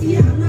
Yeah.